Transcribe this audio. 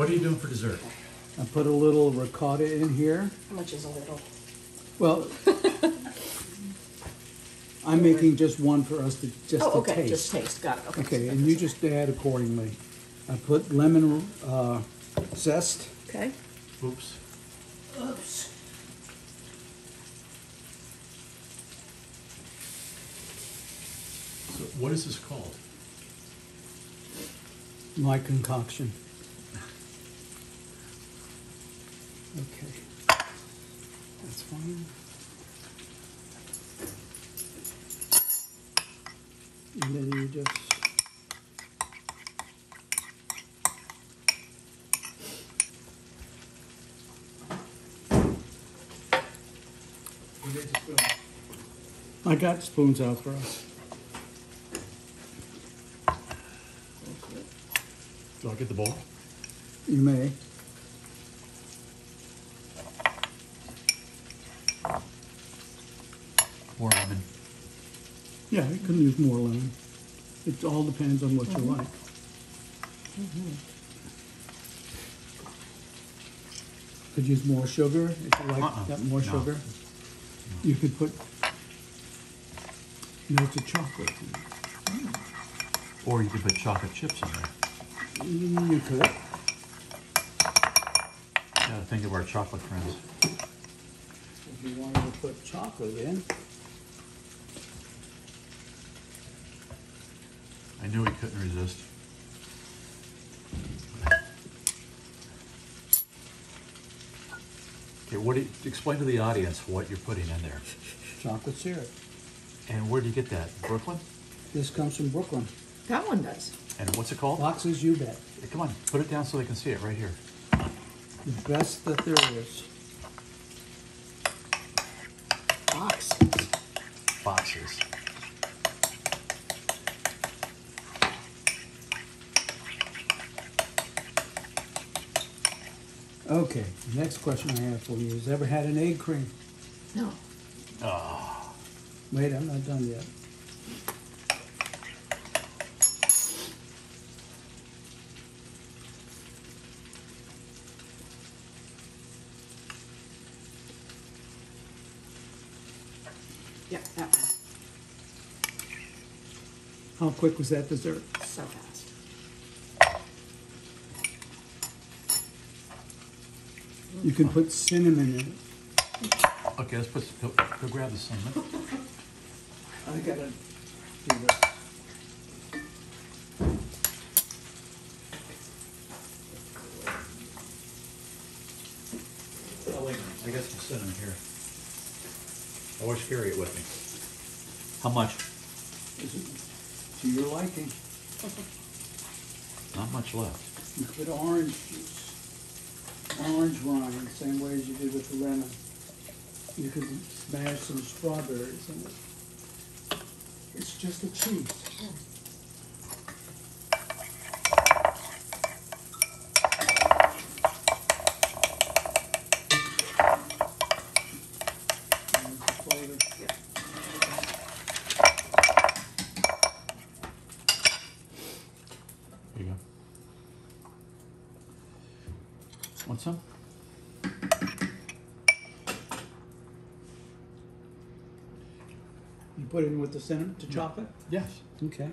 What are you doing for dessert? I put a little ricotta in here. How much is a little? Well, I'm making just one for us to, just Oh, to okay, taste. just taste, got it, okay. Okay, and you just add accordingly. I put lemon uh, zest. Okay. Oops. Oops. So what is this called? My concoction. Okay. That's fine. And then you just. I got spoons out for us. Do I get the bowl? You may. More lemon. Yeah, you can use more lemon. It all depends on what you like. Could use more sugar if you like that more no. sugar. You could put melted chocolate. in it. Or you could put chocolate chips in there. Mm, You could. Gotta think of our chocolate friends. If you wanted to put chocolate in. I knew he couldn't resist. Okay, what do you, explain to the audience what you're putting in there. Chocolate syrup. And where do you get that? Brooklyn? This comes from Brooklyn. That one does. And what's it called? Fox's U-bet. Hey, Come on, put it down so they can see it right here. The best that there is. Fox's. Fox's. Okay, the next question I have for you is ever had an egg cream? No. Oh. Wait, I'm not done yet. Yeah, that one. How quick was that dessert? So fast. You can put cinnamon in it. okay, let's put, go, go grab the cinnamon. I gotta do this. Wait a minute, I got some cinnamon here. I always carry it with me. How much? Is it To your liking. Not much left. You put orange juice, orange rind, same way as you did with the lemon. You could smash some strawberries in it. It's just a cheese. And the you go. Want some? You put it in with the cinnamon to chocolate? Yes. Okay.